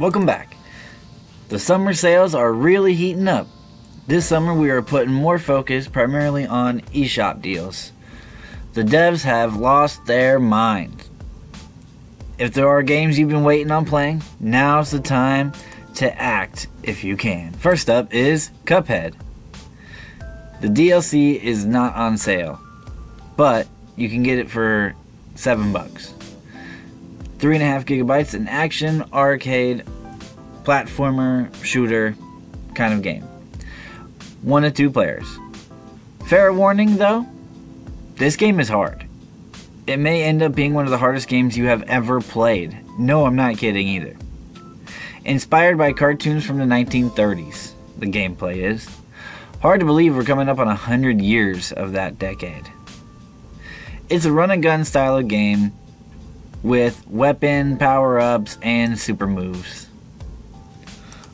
Welcome back. The summer sales are really heating up. This summer we are putting more focus primarily on eShop deals. The devs have lost their minds. If there are games you've been waiting on playing, now's the time to act if you can. First up is Cuphead. The DLC is not on sale, but you can get it for seven bucks. Three and a half gigabytes, an action, arcade, platformer, shooter kind of game. One to two players. Fair warning though, this game is hard. It may end up being one of the hardest games you have ever played. No, I'm not kidding either. Inspired by cartoons from the 1930s, the gameplay is. Hard to believe we're coming up on 100 years of that decade. It's a run and gun style of game with weapon power ups and super moves.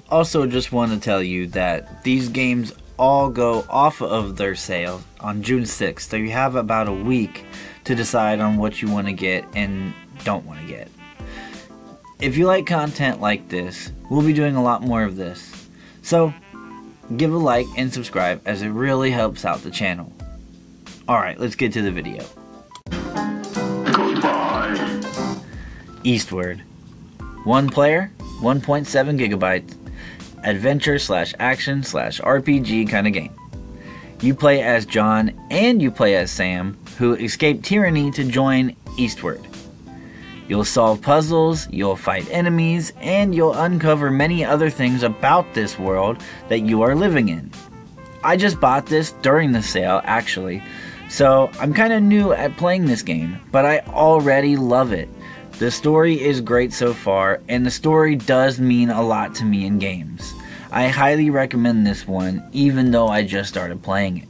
Also, just want to tell you that these games all go off of their sale on June 6th, so you have about a week to decide on what you want to get and don't want to get. If you like content like this, we'll be doing a lot more of this. So, give a like and subscribe as it really helps out the channel. Alright, let's get to the video. Eastward. One player, 1.7 gigabytes, adventure slash action slash RPG kind of game. You play as John and you play as Sam, who escaped tyranny to join Eastward. You'll solve puzzles, you'll fight enemies, and you'll uncover many other things about this world that you are living in. I just bought this during the sale, actually, so I'm kind of new at playing this game, but I already love it. The story is great so far, and the story does mean a lot to me in games. I highly recommend this one, even though I just started playing it.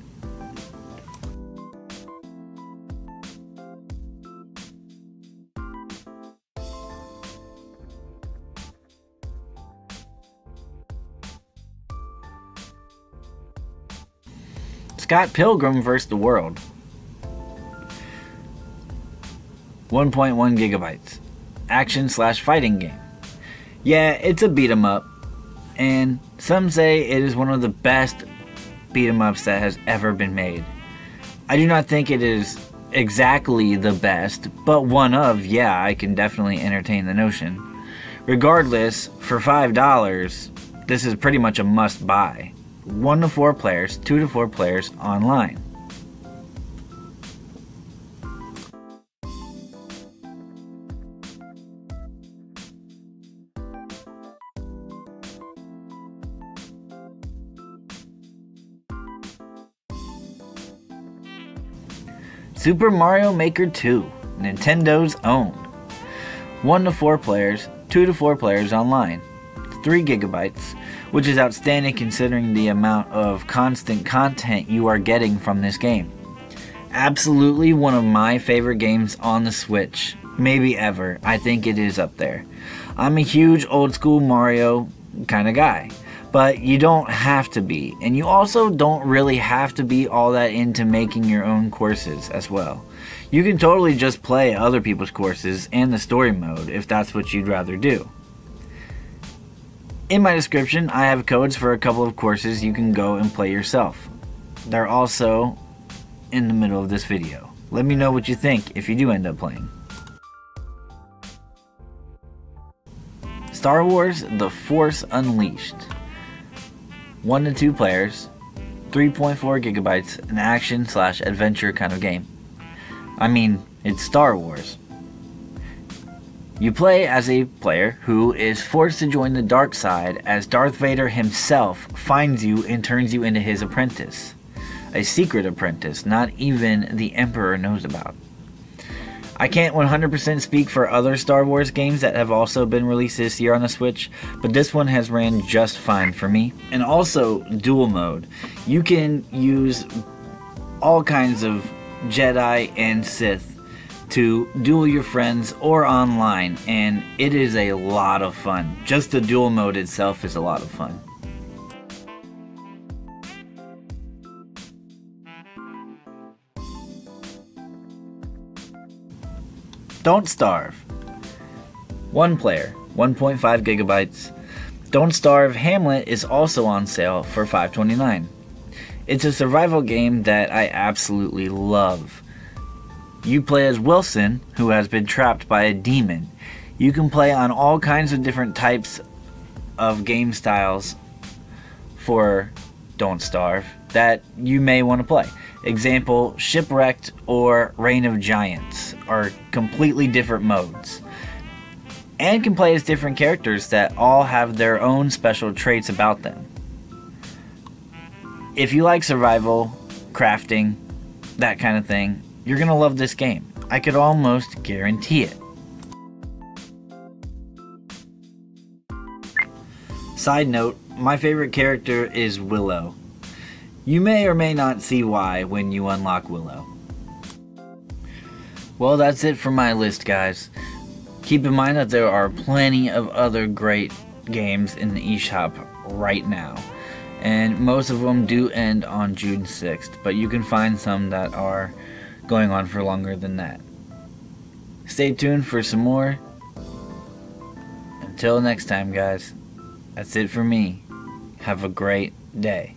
Scott Pilgrim vs. the World. 1.1 gigabytes. Action slash fighting game. Yeah, it's a beat 'em up, and some say it is one of the best beat 'em ups that has ever been made. I do not think it is exactly the best, but one of, yeah, I can definitely entertain the notion. Regardless, for $5, this is pretty much a must buy. 1 to 4 players, 2 to 4 players online. Super Mario Maker 2, Nintendo's own. 1 to 4 players, 2 to 4 players online. 3 gigabytes, which is outstanding considering the amount of constant content you are getting from this game. Absolutely one of my favorite games on the Switch, maybe ever. I think it is up there. I'm a huge old school Mario kind of guy but you don't have to be. And you also don't really have to be all that into making your own courses as well. You can totally just play other people's courses and the story mode if that's what you'd rather do. In my description, I have codes for a couple of courses you can go and play yourself. They're also in the middle of this video. Let me know what you think if you do end up playing. Star Wars The Force Unleashed. 1 to 2 players, 3.4 gigabytes, an action slash adventure kind of game. I mean, it's Star Wars. You play as a player who is forced to join the dark side as Darth Vader himself finds you and turns you into his apprentice. A secret apprentice not even the Emperor knows about. I can't 100% speak for other Star Wars games that have also been released this year on the Switch, but this one has ran just fine for me. And also, duel mode. You can use all kinds of Jedi and Sith to duel your friends or online, and it is a lot of fun. Just the duel mode itself is a lot of fun. Don't Starve. One player, 1.5 gigabytes. Don't Starve Hamlet is also on sale for $5.29. It's a survival game that I absolutely love. You play as Wilson, who has been trapped by a demon. You can play on all kinds of different types of game styles for Don't Starve that you may want to play. Example, Shipwrecked or Reign of Giants are completely different modes. And can play as different characters that all have their own special traits about them. If you like survival, crafting, that kind of thing, you're going to love this game. I could almost guarantee it. Side note, my favorite character is Willow. You may or may not see why when you unlock Willow. Well, that's it for my list, guys. Keep in mind that there are plenty of other great games in the eShop right now. And most of them do end on June 6th, but you can find some that are going on for longer than that. Stay tuned for some more. Until next time, guys, that's it for me. Have a great day.